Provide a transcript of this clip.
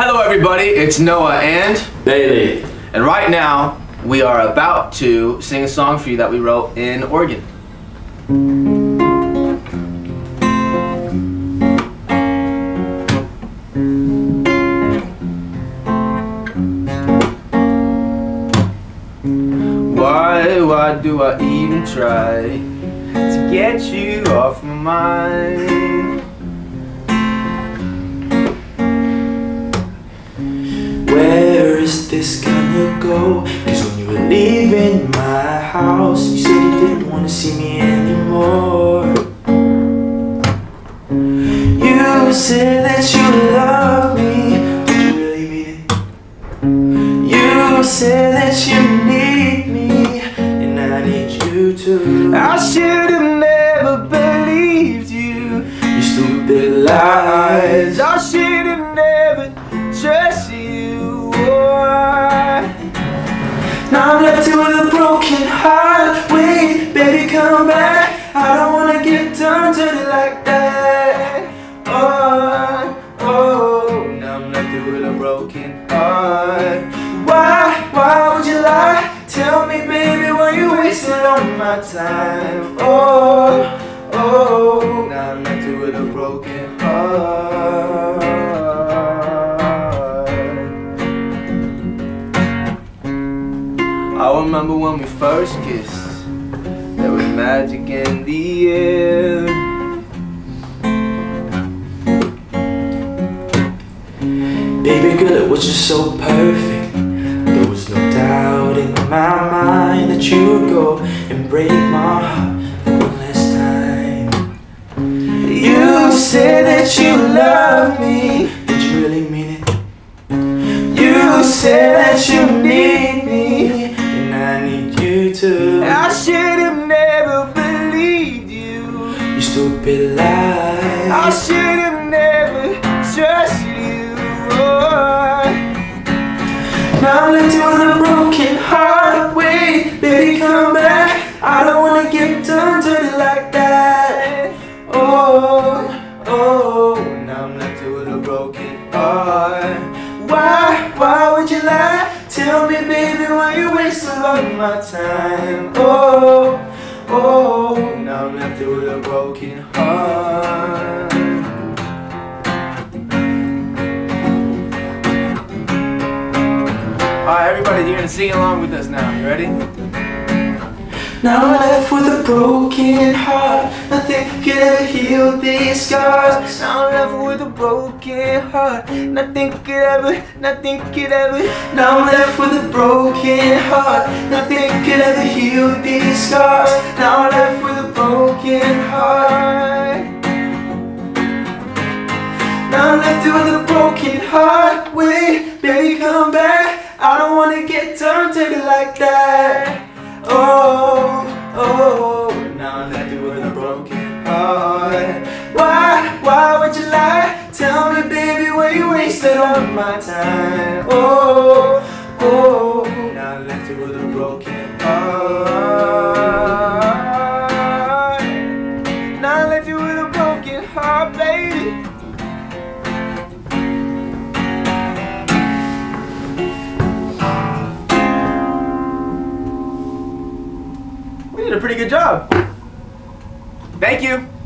Hello, everybody. It's Noah and Bailey. and right now we are about to sing a song for you that we wrote in Oregon. Why, why do I even try to get you off my mind? This gonna go? Cause when you were leaving my house, you said you didn't wanna see me anymore. You said that you love me, did you really mean it? You said that you need me, and I need you too. I should have never believed you. You stupid lies. I broken heart. Why, why would you lie? Tell me, baby, why you wasting all my time? Oh, oh. Now I'm left with a broken heart. I remember when we first kissed. There was magic in the air. Baby girl, it was just so perfect. There was no doubt in my mind that you would go and break my heart one last time. You said that you love me. Did you really mean it? You said that you need me, and I need you too. I should have never believed you. You stupid lie. I should have I'm left with a broken heart. Wait, baby, come back. I don't wanna get done dirty like that. Oh, oh. Now I'm left with a broken heart. Why, why would you lie? Tell me, baby, why you waste all of my time? Oh, oh. Now I'm left with a broken heart. Everybody, you're gonna sing along with us now. You ready? Now I'm left with a broken heart. Nothing could ever heal these scars. Now I'm left with a broken heart. Nothing could ever, nothing could ever. Now I'm left with a broken heart. Nothing could ever heal these scars. Now I'm left with a broken heart. Now I'm left with a broken heart. Wait, baby, come back. I don't wanna get done dirty like that. Oh, oh. Now I'm left with a broken heart. Why, why would you lie? Tell me, baby, where you wasted all my time. Oh, oh. Now I'm left with a broken heart. Did a pretty good job. Thank you.